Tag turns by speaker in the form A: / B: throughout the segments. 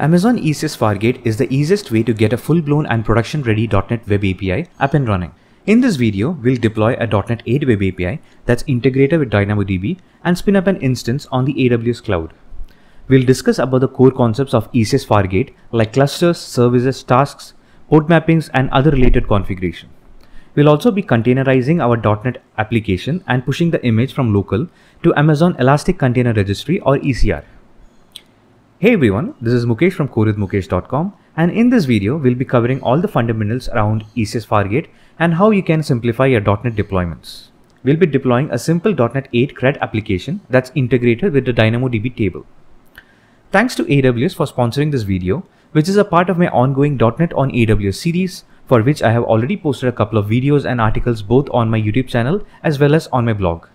A: Amazon ECS Fargate is the easiest way to get a full-blown and production-ready .NET Web API up and running. In this video, we'll deploy a .NET 8 Web API that's integrated with DynamoDB and spin up an instance on the AWS cloud. We'll discuss about the core concepts of ECS Fargate like clusters, services, tasks, port mappings, and other related configuration. We'll also be containerizing our .NET application and pushing the image from local to Amazon Elastic Container Registry or ECR. Hey everyone, this is Mukesh from codewithmukesh.com and in this video we'll be covering all the fundamentals around ECS Fargate and how you can simplify your .NET deployments. We'll be deploying a simple .NET 8 CRUD application that's integrated with the DynamoDB table. Thanks to AWS for sponsoring this video, which is a part of my ongoing .NET on AWS series, for which I have already posted a couple of videos and articles both on my YouTube channel as well as on my blog.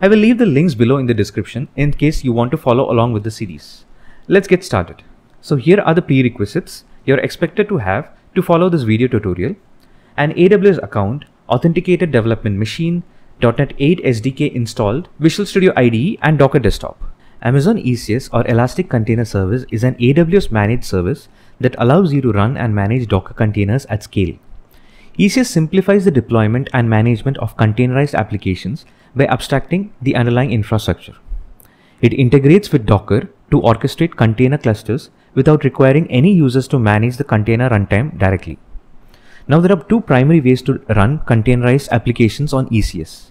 A: I will leave the links below in the description in case you want to follow along with the series. Let's get started. So here are the prerequisites you're expected to have to follow this video tutorial. An AWS account, authenticated development machine, .NET 8 SDK installed, Visual Studio IDE and Docker Desktop. Amazon ECS or Elastic Container Service is an AWS managed service that allows you to run and manage Docker containers at scale. ECS simplifies the deployment and management of containerized applications by abstracting the underlying infrastructure. It integrates with Docker to orchestrate container clusters without requiring any users to manage the container runtime directly. Now there are two primary ways to run containerized applications on ECS.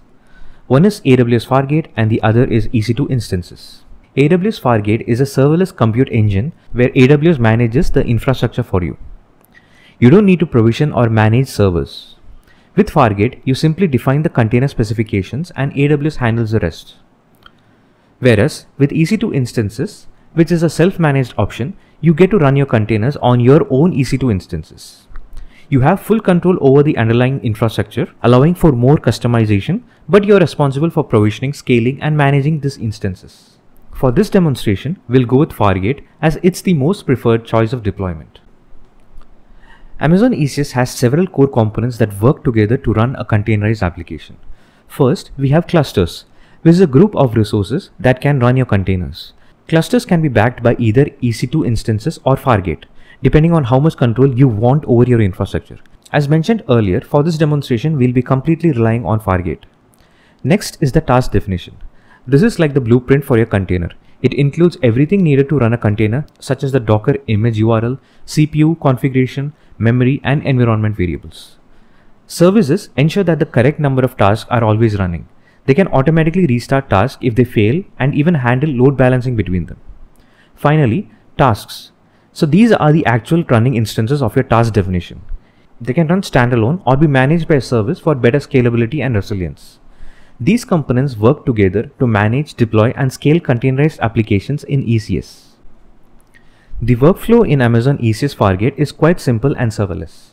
A: One is AWS Fargate and the other is EC2 instances. AWS Fargate is a serverless compute engine where AWS manages the infrastructure for you. You don't need to provision or manage servers. With Fargate, you simply define the container specifications and AWS handles the rest. Whereas with EC2 instances, which is a self-managed option, you get to run your containers on your own EC2 instances. You have full control over the underlying infrastructure, allowing for more customization, but you're responsible for provisioning, scaling, and managing these instances. For this demonstration, we'll go with Fargate as it's the most preferred choice of deployment. Amazon ECS has several core components that work together to run a containerized application. First, we have clusters, which is a group of resources that can run your containers. Clusters can be backed by either EC2 instances or Fargate, depending on how much control you want over your infrastructure. As mentioned earlier, for this demonstration, we'll be completely relying on Fargate. Next is the task definition. This is like the blueprint for your container. It includes everything needed to run a container, such as the Docker image URL, CPU configuration, memory, and environment variables. Services ensure that the correct number of tasks are always running. They can automatically restart tasks if they fail and even handle load balancing between them. Finally, tasks. So these are the actual running instances of your task definition. They can run standalone or be managed by a service for better scalability and resilience. These components work together to manage, deploy, and scale containerized applications in ECS. The workflow in Amazon ECS Fargate is quite simple and serverless.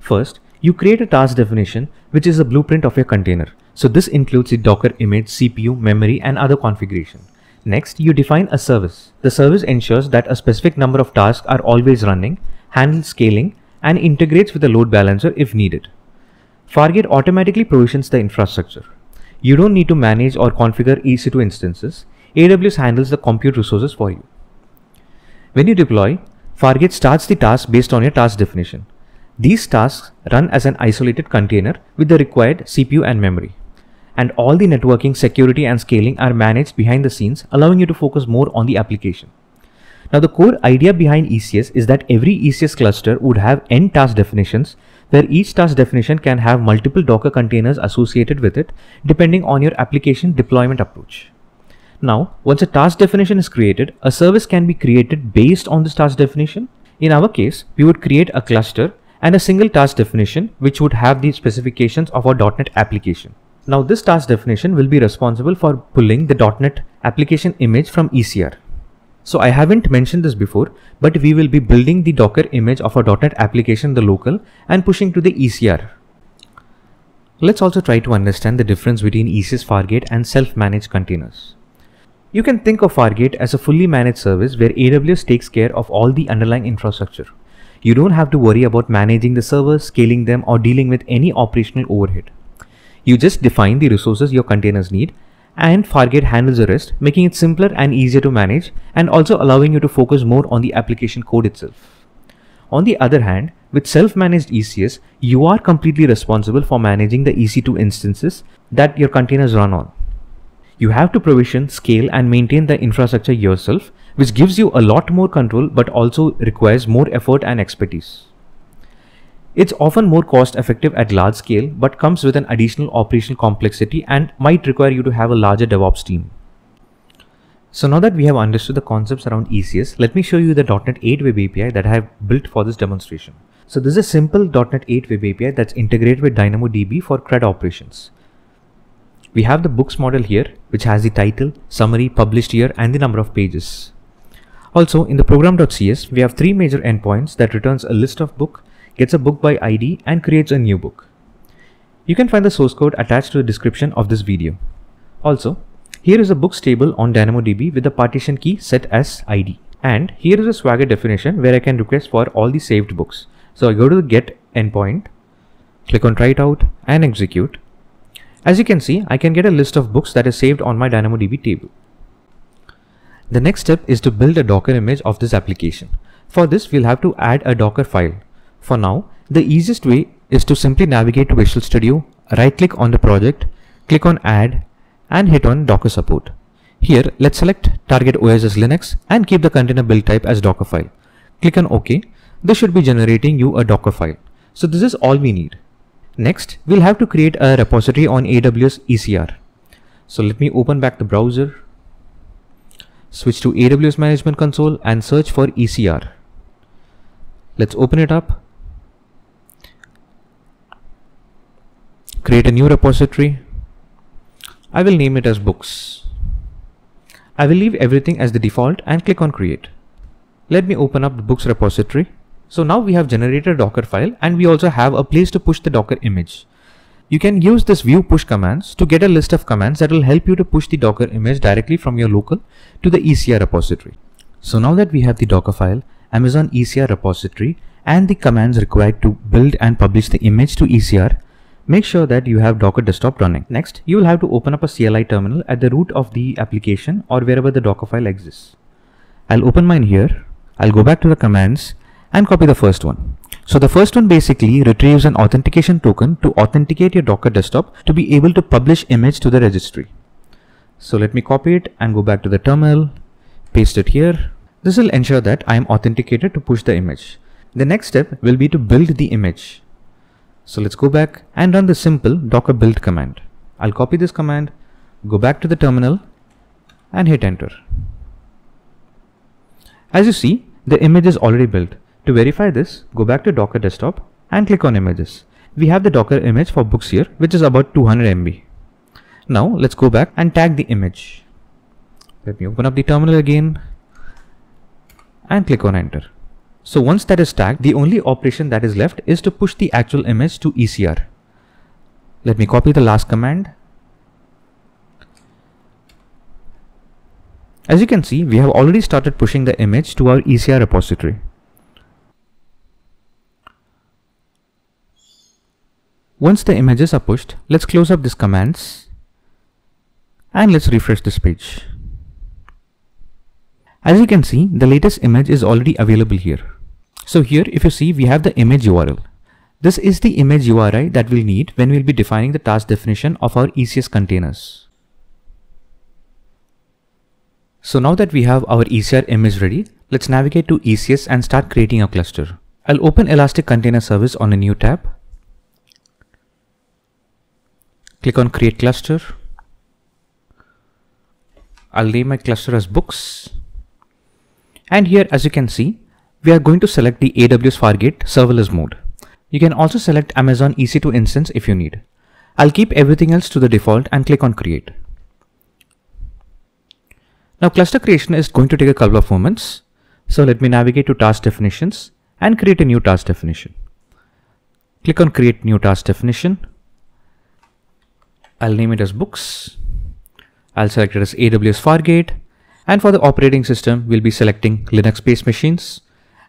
A: First, you create a task definition, which is a blueprint of your container. So this includes the Docker image, CPU, memory, and other configuration. Next, you define a service. The service ensures that a specific number of tasks are always running, handles scaling, and integrates with a load balancer if needed. Fargate automatically provisions the infrastructure. You don't need to manage or configure EC2 instances. AWS handles the compute resources for you. When you deploy, Fargate starts the task based on your task definition. These tasks run as an isolated container with the required CPU and memory. And all the networking, security and scaling are managed behind the scenes, allowing you to focus more on the application. Now the core idea behind ECS is that every ECS cluster would have n task definitions where each task definition can have multiple Docker containers associated with it depending on your application deployment approach. Now, once a task definition is created, a service can be created based on this task definition. In our case, we would create a cluster and a single task definition which would have the specifications of our .NET application. Now this task definition will be responsible for pulling the .NET application image from ECR. So I haven't mentioned this before, but we will be building the Docker image of our .NET application the local and pushing to the ECR. Let's also try to understand the difference between ECS Fargate and self-managed containers. You can think of Fargate as a fully managed service where AWS takes care of all the underlying infrastructure. You don't have to worry about managing the servers, scaling them, or dealing with any operational overhead. You just define the resources your containers need, and Fargate handles the rest, making it simpler and easier to manage and also allowing you to focus more on the application code itself. On the other hand, with self-managed ECS, you are completely responsible for managing the EC2 instances that your containers run on. You have to provision, scale and maintain the infrastructure yourself, which gives you a lot more control but also requires more effort and expertise. It's often more cost effective at large scale but comes with an additional operational complexity and might require you to have a larger DevOps team. So now that we have understood the concepts around ECS, let me show you the .NET 8 Web API that I have built for this demonstration. So this is a simple .NET 8 Web API that's integrated with DynamoDB for CRUD operations. We have the books model here, which has the title, summary, published year, and the number of pages. Also, in the program.cs, we have three major endpoints that returns a list of book, gets a book by ID, and creates a new book. You can find the source code attached to the description of this video. Also, here is a books table on DynamoDB with the partition key set as ID. And here is a Swagger definition where I can request for all the saved books. So I go to the get endpoint, click on try it out and execute. As you can see, I can get a list of books that is saved on my DynamoDB table. The next step is to build a Docker image of this application. For this, we'll have to add a Docker file. For now, the easiest way is to simply navigate to Visual Studio, right click on the project, click on add and hit on Docker support. Here, let's select target OS as Linux and keep the container build type as Docker file. Click on OK. This should be generating you a Docker file. So this is all we need. Next, we'll have to create a repository on AWS ECR. So let me open back the browser, switch to AWS Management Console and search for ECR. Let's open it up. Create a new repository. I will name it as books. I will leave everything as the default and click on create. Let me open up the books repository. So now we have generated a Docker file and we also have a place to push the Docker image. You can use this view push commands to get a list of commands that will help you to push the Docker image directly from your local to the ECR repository. So now that we have the Docker file, Amazon ECR repository and the commands required to build and publish the image to ECR, make sure that you have Docker desktop running. Next, you will have to open up a CLI terminal at the root of the application or wherever the Docker file exists. I'll open mine here. I'll go back to the commands and copy the first one. So the first one basically retrieves an authentication token to authenticate your Docker desktop to be able to publish image to the registry. So let me copy it and go back to the terminal, paste it here. This will ensure that I am authenticated to push the image. The next step will be to build the image. So let's go back and run the simple docker build command. I'll copy this command, go back to the terminal and hit enter. As you see, the image is already built. To verify this, go back to Docker desktop and click on images. We have the Docker image for books here, which is about 200 MB. Now let's go back and tag the image. Let me open up the terminal again and click on enter. So once that is tagged, the only operation that is left is to push the actual image to ECR. Let me copy the last command. As you can see, we have already started pushing the image to our ECR repository. Once the images are pushed, let's close up these commands and let's refresh this page. As you can see, the latest image is already available here. So here, if you see, we have the image URL. This is the image URI that we'll need when we'll be defining the task definition of our ECS containers. So now that we have our ECR image ready, let's navigate to ECS and start creating a cluster. I'll open Elastic Container Service on a new tab click on create cluster. I'll name my cluster as books. And here as you can see we are going to select the AWS Fargate serverless mode. You can also select Amazon EC2 instance if you need. I'll keep everything else to the default and click on create. Now cluster creation is going to take a couple of moments. So let me navigate to task definitions and create a new task definition. Click on create new task definition I'll name it as books. I'll select it as AWS Fargate. And for the operating system, we'll be selecting Linux-based machines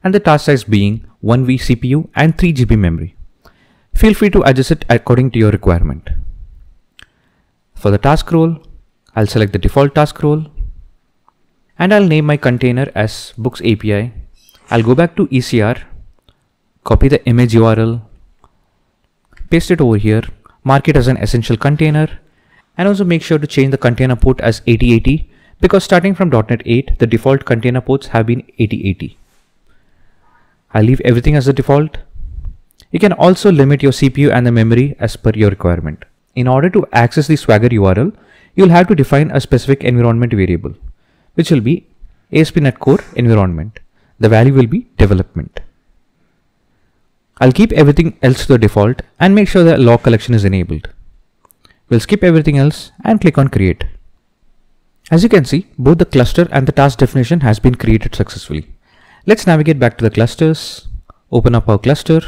A: and the task size being 1V CPU and 3 GB memory. Feel free to adjust it according to your requirement. For the task role, I'll select the default task role and I'll name my container as books API. I'll go back to ECR, copy the image URL, paste it over here, mark it as an essential container, and also make sure to change the container port as 8080 because starting from .NET 8, the default container ports have been 8080. I'll leave everything as the default. You can also limit your CPU and the memory as per your requirement. In order to access the Swagger URL, you'll have to define a specific environment variable, which will be ASP.NET Core environment. The value will be development. I'll keep everything else to the default and make sure the log collection is enabled. We'll skip everything else and click on create. As you can see, both the cluster and the task definition has been created successfully. Let's navigate back to the clusters, open up our cluster.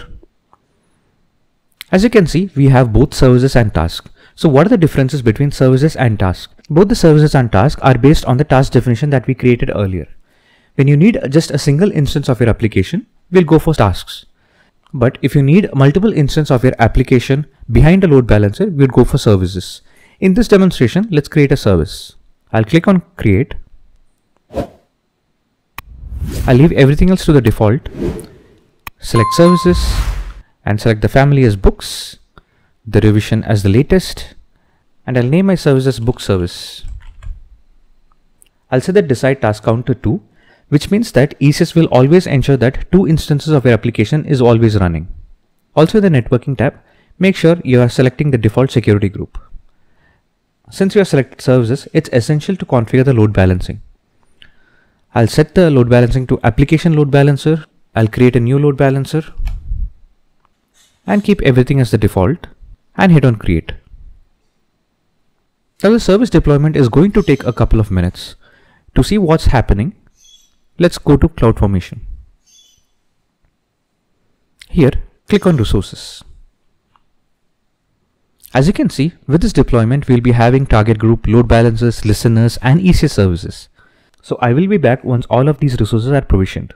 A: As you can see, we have both services and tasks. So what are the differences between services and tasks? Both the services and tasks are based on the task definition that we created earlier. When you need just a single instance of your application, we'll go for tasks. But if you need multiple instances of your application behind a load balancer, we'd go for services. In this demonstration, let's create a service. I'll click on create. I'll leave everything else to the default. Select services and select the family as books, the revision as the latest, and I'll name my service as book service. I'll set the decide task count to 2 which means that ECS will always ensure that two instances of your application is always running. Also in the networking tab, make sure you are selecting the default security group. Since you have selected services, it's essential to configure the load balancing. I'll set the load balancing to application load balancer. I'll create a new load balancer and keep everything as the default and hit on create. Now the service deployment is going to take a couple of minutes. To see what's happening, Let's go to CloudFormation. Here, click on resources. As you can see, with this deployment, we'll be having target group, load balancers, listeners, and ECS services. So I will be back once all of these resources are provisioned.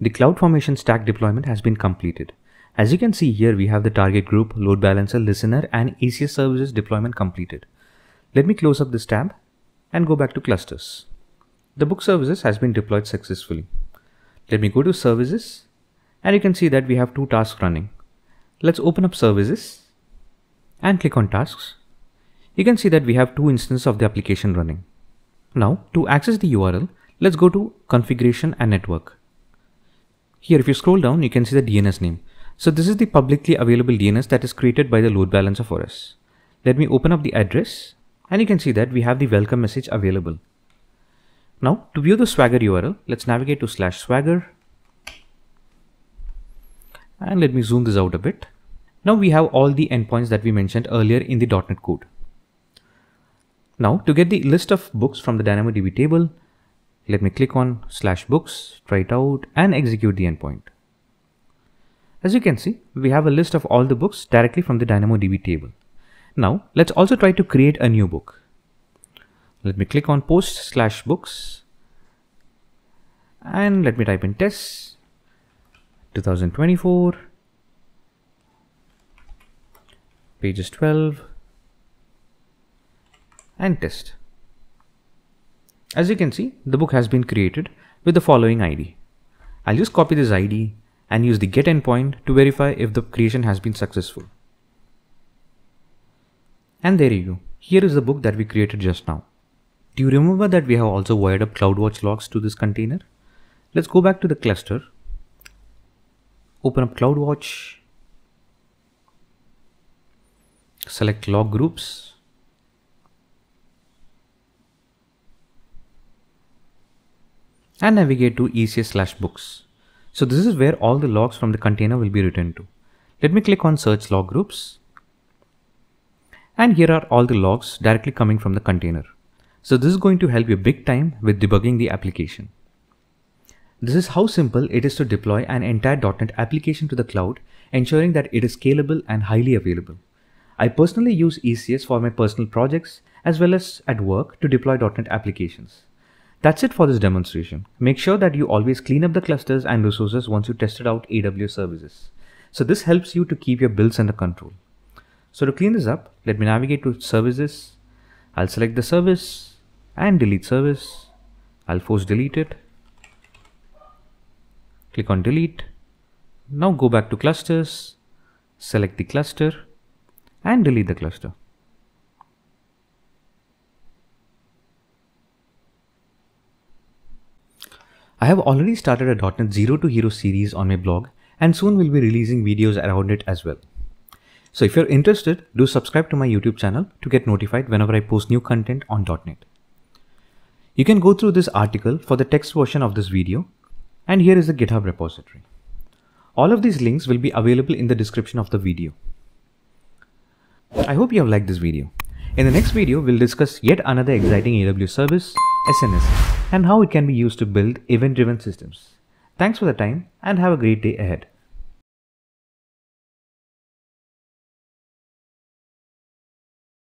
A: The CloudFormation stack deployment has been completed. As you can see here, we have the target group, load balancer, listener, and ECS services deployment completed. Let me close up this tab and go back to clusters. The book services has been deployed successfully. Let me go to services and you can see that we have two tasks running. Let's open up services and click on tasks. You can see that we have two instances of the application running. Now to access the URL, let's go to configuration and network. Here if you scroll down, you can see the DNS name. So this is the publicly available DNS that is created by the load balancer for us. Let me open up the address and you can see that we have the welcome message available. Now to view the Swagger URL, let's navigate to slash Swagger. And let me zoom this out a bit. Now we have all the endpoints that we mentioned earlier in the .NET code. Now to get the list of books from the DynamoDB table, let me click on slash books, try it out and execute the endpoint. As you can see, we have a list of all the books directly from the DynamoDB table. Now let's also try to create a new book. Let me click on post slash books and let me type in test 2024 pages 12 and test. As you can see, the book has been created with the following ID. I'll just copy this ID and use the get endpoint to verify if the creation has been successful. And there you go. Here is the book that we created just now. Do you remember that we have also wired up CloudWatch logs to this container? Let's go back to the cluster. Open up CloudWatch. Select log groups. And navigate to ECS slash books. So this is where all the logs from the container will be written to. Let me click on search log groups. And here are all the logs directly coming from the container. So this is going to help you big time with debugging the application. This is how simple it is to deploy an entire .NET application to the cloud, ensuring that it is scalable and highly available. I personally use ECS for my personal projects as well as at work to deploy .NET applications. That's it for this demonstration. Make sure that you always clean up the clusters and resources once you tested out AWS services. So this helps you to keep your builds under control. So to clean this up, let me navigate to services. I'll select the service and delete service. I'll force delete it. Click on delete. Now go back to clusters, select the cluster and delete the cluster. I have already started a .NET 0 to Hero series on my blog and soon will be releasing videos around it as well. So if you're interested, do subscribe to my YouTube channel to get notified whenever I post new content on .NET. You can go through this article for the text version of this video and here is the GitHub repository. All of these links will be available in the description of the video. I hope you have liked this video. In the next video, we'll discuss yet another exciting AWS service, SNS, and how it can be used to build event-driven systems. Thanks for the time and have a great day ahead.